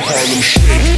Harlem Shake.